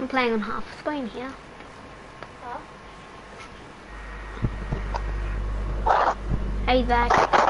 I'm playing on half screen here. Huh? Hey Zach.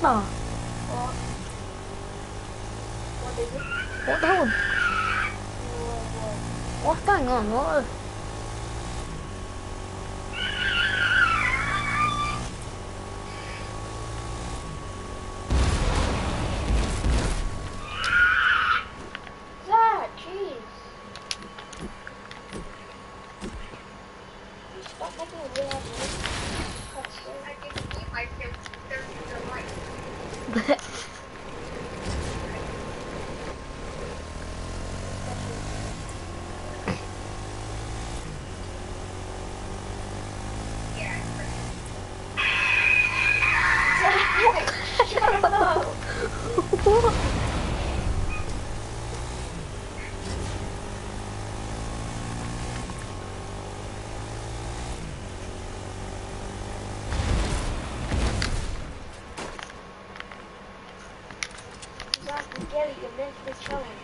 What the? What the hell? What's going on? What? You missed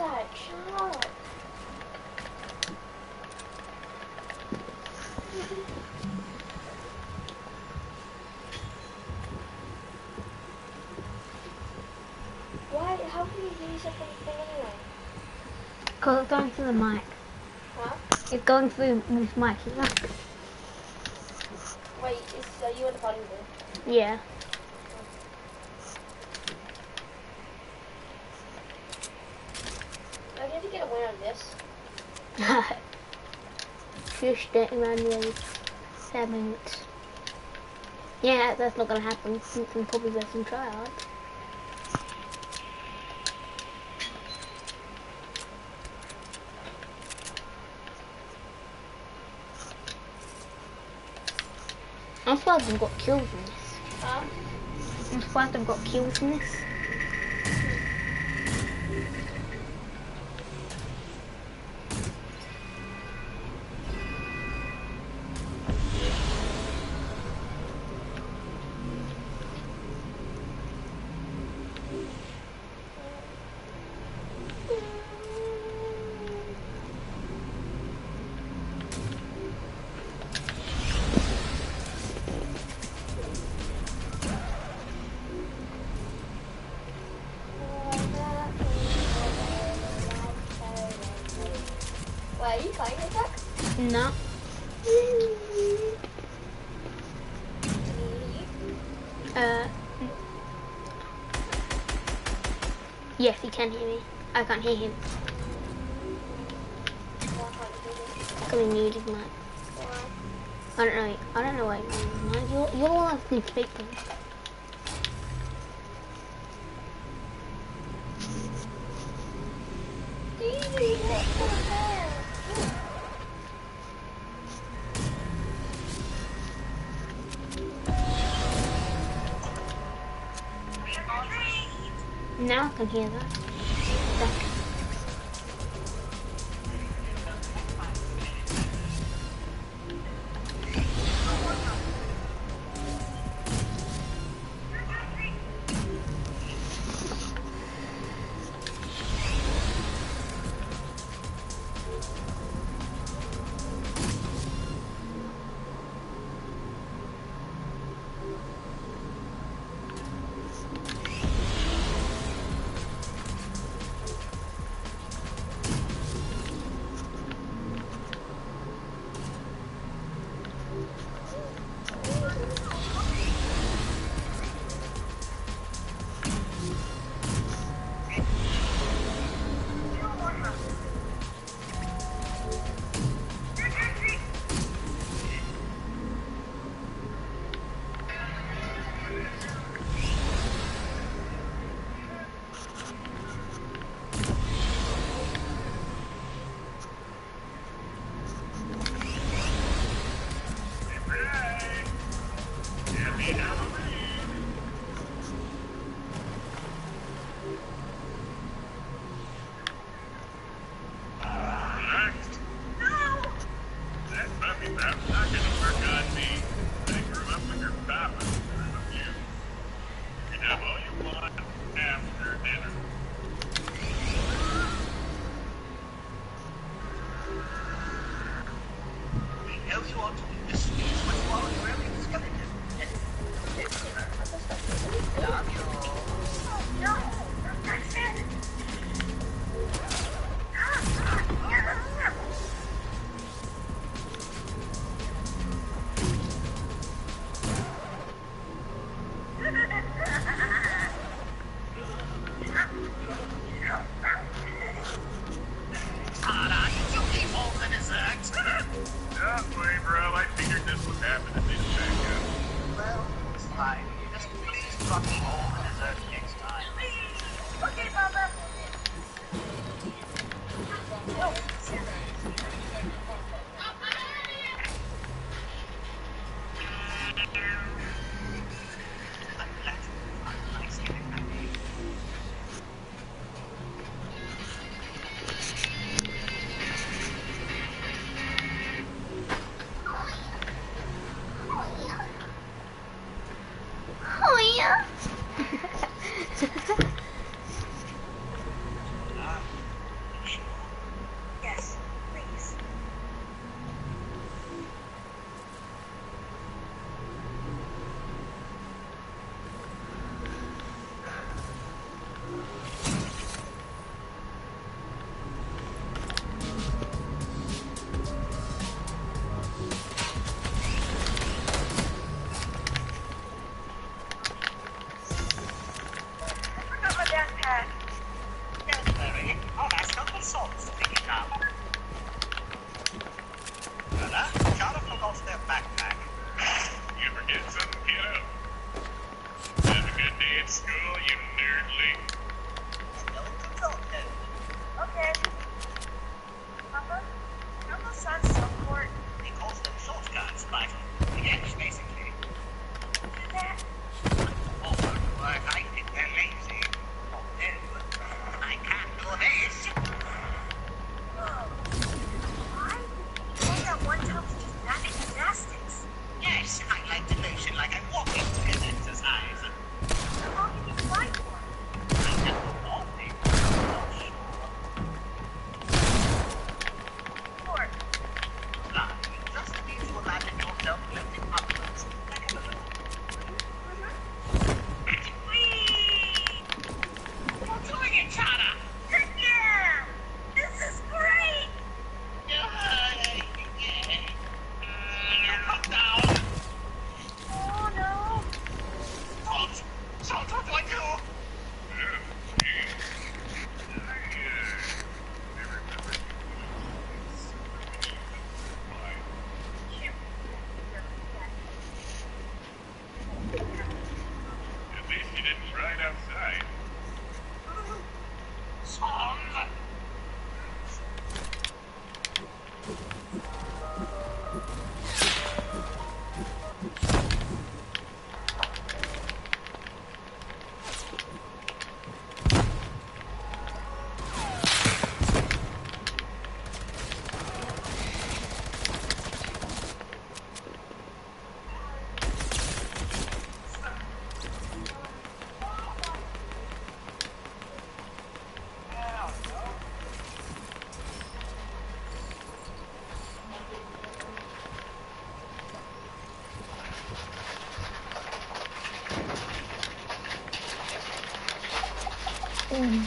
Shut up. Why? How can you use it thing anyway? Because it's going through the mic. What? It's going through this mic. Wait, is, are you in the party room? Yeah. Just standing around the seven minutes. Yeah, that's not gonna happen since I'm probably versus tryhard. I'm surprised I've got kills in this. I'm surprised I've got kills in this. No. Uh. Yes, he can hear me. I can't hear him. He muted mine. I don't know. I don't know why. You're, you're the one that's I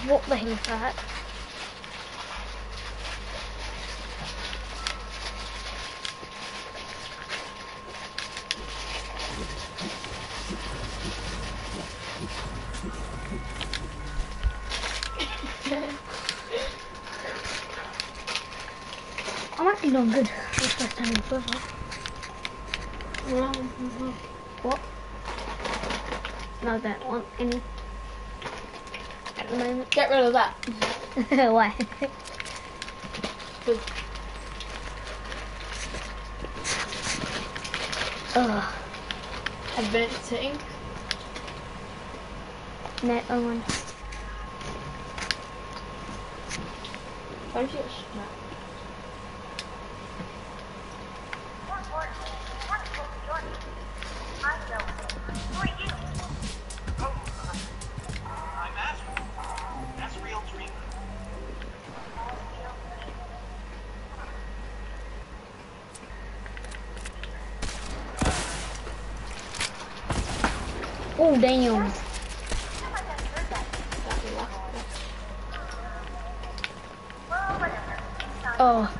What the hell is that? I'm actually doing good. This first time in forever. What? No, don't want any the moment. Get rid of that. Why? Ugh. Advanced. Net on. Why don't you damn. Oh.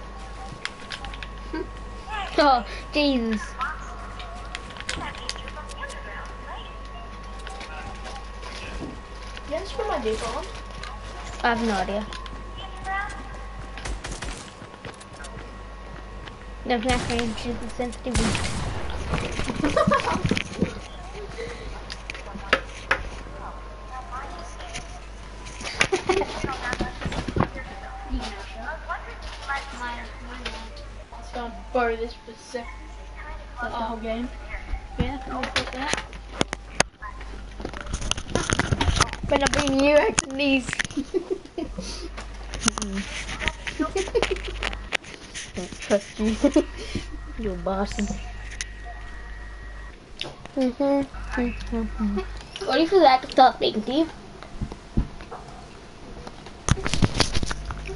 oh, Jesus. Just put my on. I have no idea. No, can I change the sensitivity? Let's go and borrow this for a sec. Like the whole game. Yeah, can we put that? When I'm being you acting these. Don't trust you. You're bossy. Mm-hmm. What if you like to stop speaking to you?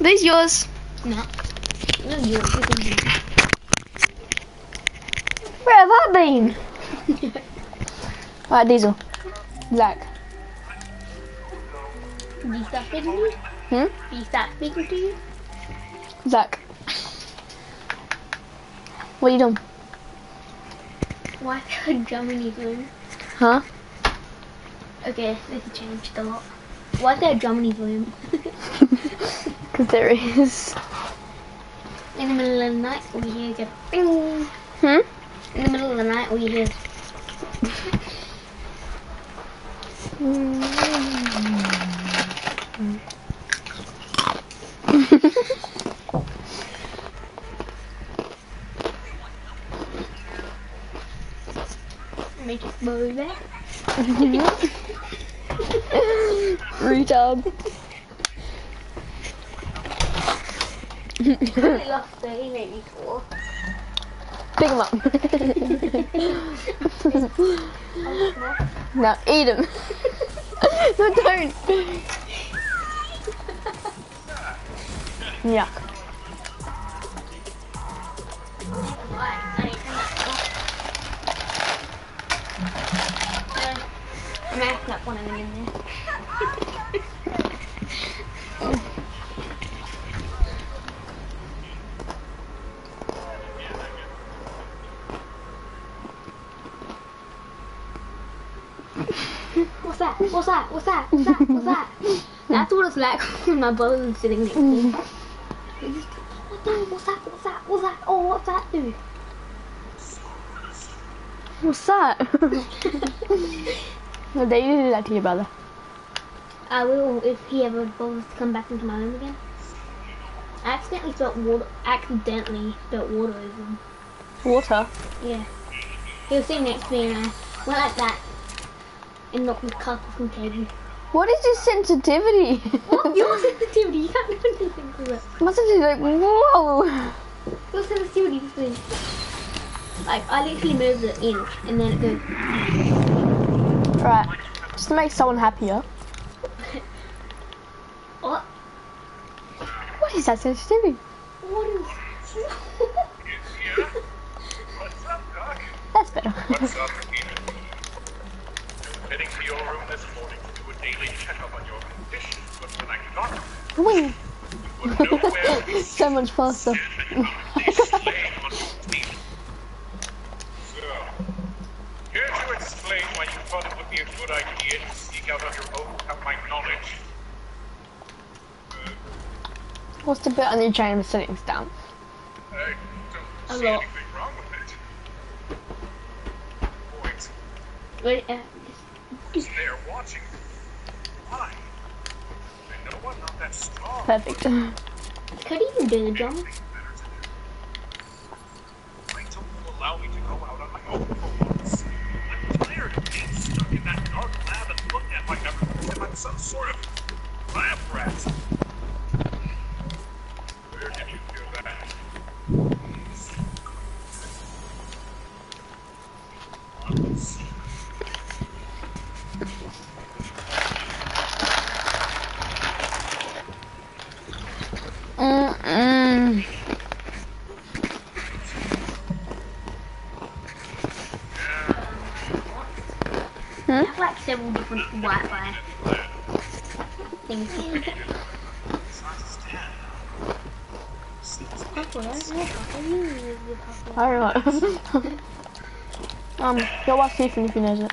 These yours. No. No, you're speaking to Where I been? Alright, Diesel. Zach. Do you stop speaking to you? Hmm? Do you stop speaking to you? Zach. What are you doing? Why is there a drum in his room? Huh? Okay, let's change the lot. Why is there a drum in? Because there is. in the middle of the night, we hear just bing. Hmm? The middle of the night, we hear. Make it go back. Retard. I lost 30 maybe four. Pick him up. now eat him. no, don't. Yuck. I'm gonna snap one of them in there. What's that? What's that? What's that? What's that? That's what it's like when my brother's sitting next to me. What the? What's that? What's that? What's that? Oh, what's that, dude? What's that? no, they you do that to your brother. I will if he ever bothers to come back into my room again. I accidentally spilt water. Accidentally spilt water over him. Water. Yeah. He was sitting next to me and I went like that and knocked the cup off the table. What is your sensitivity? What? Your sensitivity? You can't do anything to it. My sensitivity like, whoa. Your sensitivity is good. Like, I literally moved it inch and then it goes. Right. Just to make someone happier. What? What is that sensitivity? What is. Yeah? What's up, Doc? That's better. What's up, Peter? Heading to your room this morning to do a daily checkup on your condition, but when I got here, Wing. you were nowhere to be so much faster. seen on this slave on your team. So, here to explain why you thought it would be a good idea to seek out on your own without my knowledge. What's the bit on the chain of sitting down? I A don't see lot. anything wrong with it. Wait, uh, Who's there watching? Why? I know I'm not that strong. Perfect. could even do the drum? Better to do. Why don't you allow me to go out on my own for once? I'm tired of being stuck in that dark lab and looked at like I'm, as if I'm some sort of lab rat. Where did you hear that? Mm-mm. I have like several different Wi-Fi things. Alright. um, go ask Ethan if he knows it.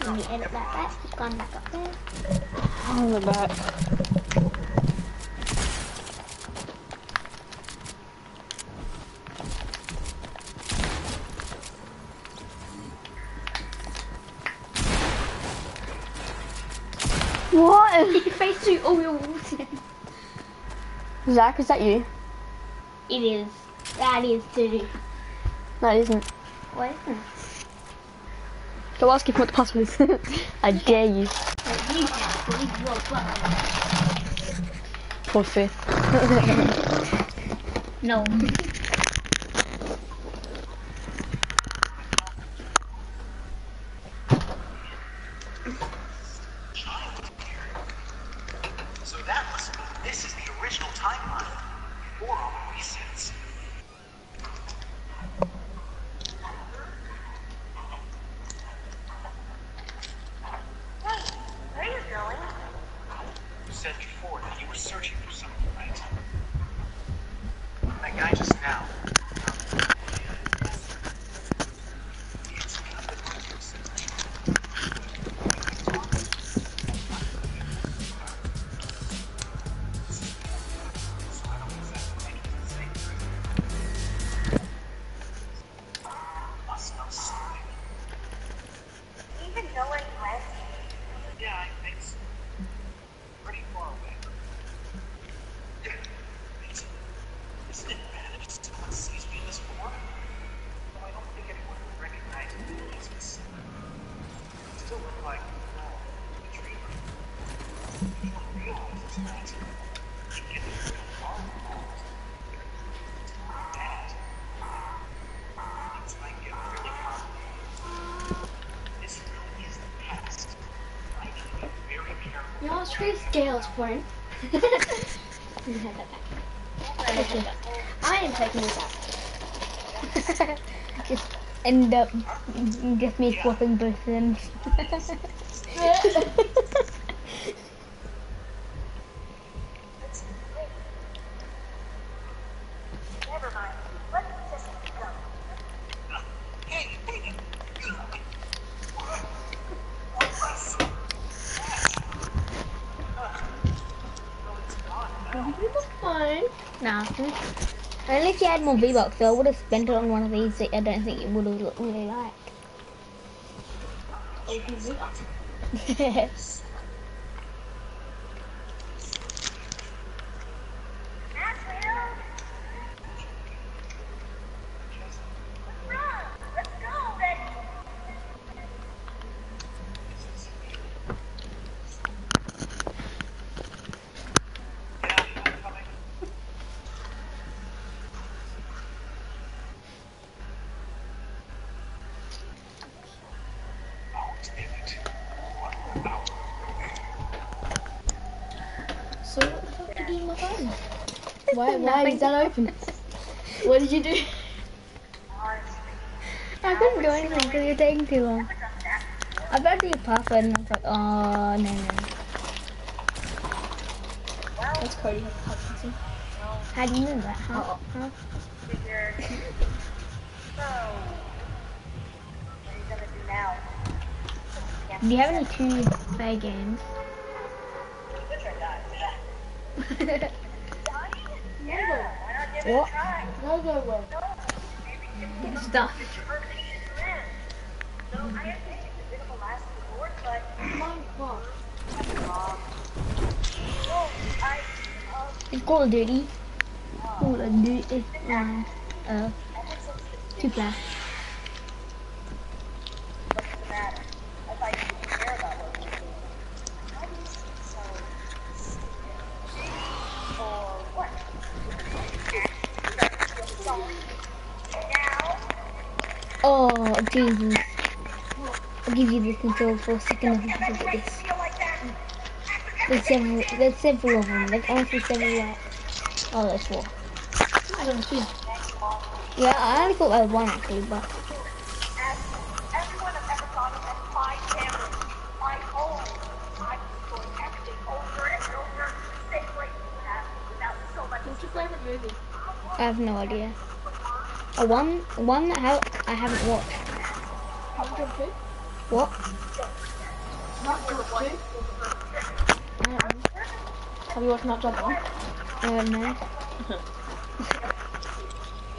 Let me edit that back. It's gone back up there. On the back. What? Your face suit oil. Zach, is that you? it is. That is too. No, it isn't. What isn't? Go ask him what the password is. I dare you. Like, you have to leave your butt. Pussy. No. So that must mean this is the original timeline. All the screw scales for him. back. Okay. I am taking this out. just end up just me swapping both of them. Never mind. Let's just go. Hey, hey, Fine. Nah. Only if you had more V-Bucks, so I would have spent it on one of these that I don't think it would have looked really like. Maxwell! What's wrong? Let's go already. so what the fuck did you do with my phone? Why, why is that open? What did you do? I couldn't do anything because you're taking too long. I better do your password and I was like, oh, no, no. That's Cody Hutchinson. How do you know that? How? Uh-oh. how? Figured. So, what are you gonna do you have any two player games? Good try, guys. Never. Yeah, why not give it What? a try? No go away. Good stuff. So, I have to take a bit of a last resort, but, Minecraft. um, well, I, um, It's Call of Duty. Call of Duty. Um, uh, ever since the two player. What's the matter? I thought you didn't care about what we do. Why do you seem so stupid? Or what? Sorry. Now, Oh, Jesus. I'll give you the control for a second if you if look at this. that, There's several, there's several of them. There's honestly several like, oh, there's four. I don't see. Yeah, I only thought there was one actually, but I've ever thought of as my family, my home, I destroy everything over and over, the same way you have, without so much What's your favorite movie? I have no idea. A one, one that I haven't watched. Not Job 2? What? Not Job 2? I don't know. Have you watched Not Jump 1? I don't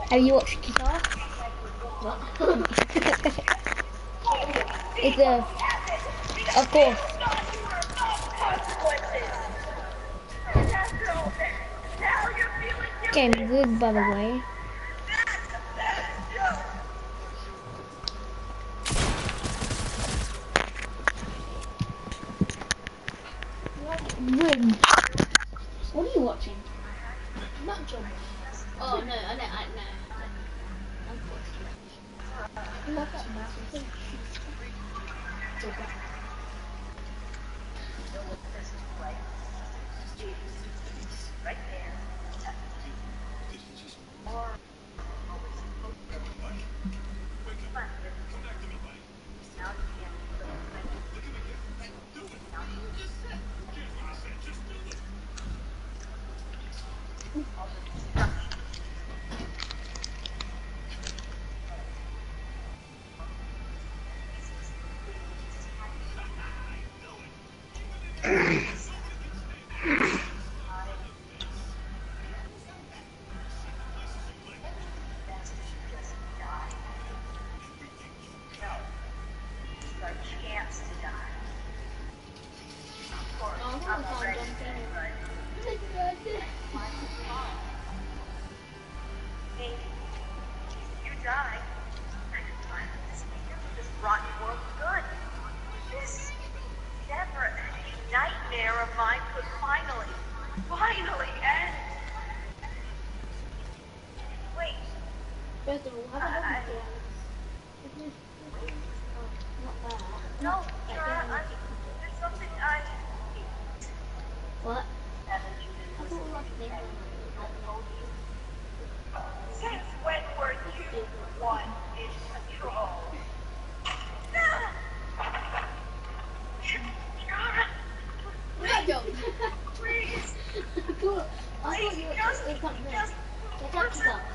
have you watched Guitar? it's a, of course. Game good by the way. First of all, have a look at no, Kara, I, there's something I. What? Haven't you been listening to I told you? Since when were you the one in control? Kara, Not Job. please, cool. I please, thought you were just, just something just Get up listen yourself. to me. Listen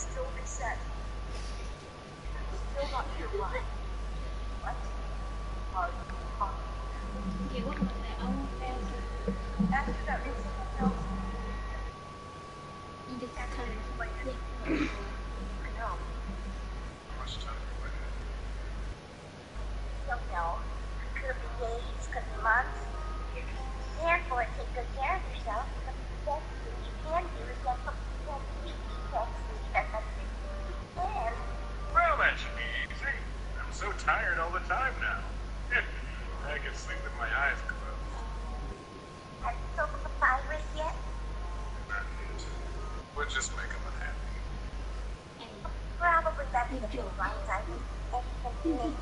Still not sure why. What? Hard. Hard. Yeah, what about that? I want that. After that incident, no, You just kind of like, yeah. I know. Much time away. Don't know. Could be days, could be months. If you can for it, take good care of yourself. But the best thing you can do is get some good sleep. Get sleep, and that's it. You can. Well, that should be easy. I'm so tired all the time now. I can sleep with my eyes closed. Have you spoken with Iris yet? Not yet. We'll just make them unhappy. Probably better to be right, I think. Anything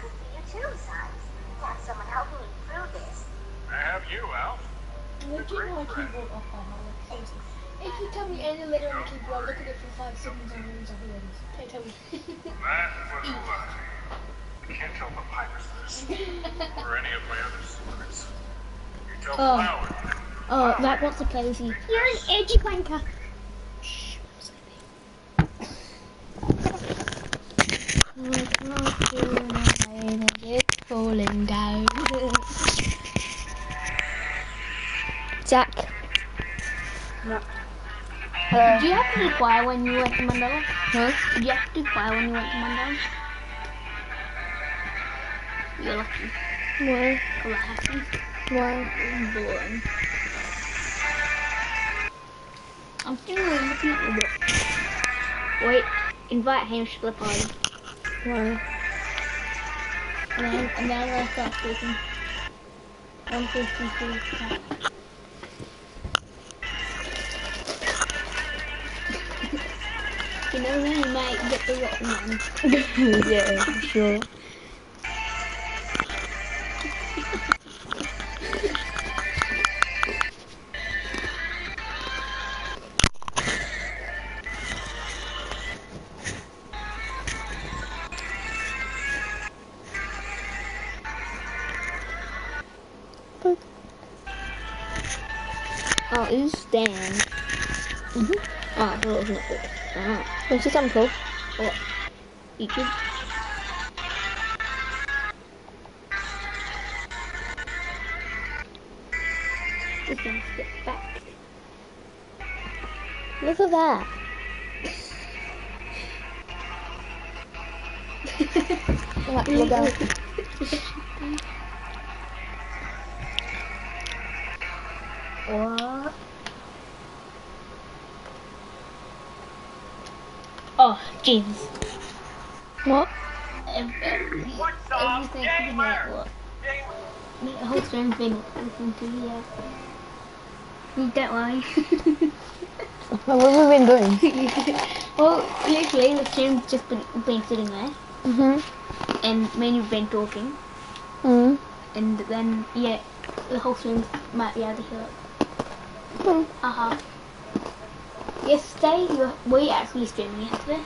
Good for you too, Sides. To have someone helping you through this. I have you, Alf. Look at my keyboard off on my seriously. If you tell me any letter on the keyboard, I'll look at it for five seconds and then I'll be ready. Tell me. That was a lie. Can't tell the Pipers this. or any of my other secrets. You tell Oh. Flower. Oh, that wants to play with you. You're an edgy wanker. to cry when you went to Mandela? Huh? Did you have to cry when you went to Mandela? You're lucky. Why? Because that happened. Why? I'm boring. I'm still really looking at the book. Wait, invite Hamish to the party. Why? And then, and then I start speaking. 153. You know you might get the rotten one. yeah, for sure. Oh, Where's this come from? what? YouTube? Gonna skip back. Look at that. Right, look down. What? Jesus. What? Ev- ev- What's up, Everything gamer? network. Gamer. The whole stream's been listening to yeah. You Don't worry. What have we been doing? well, literally, the stream's just been, been sitting there, Mhm. and me and you've been talking, Mhm. and then, yeah, the whole stream might be able to hear it. Hmm. Uh huh. Yesterday, you were, were you actually streaming yesterday?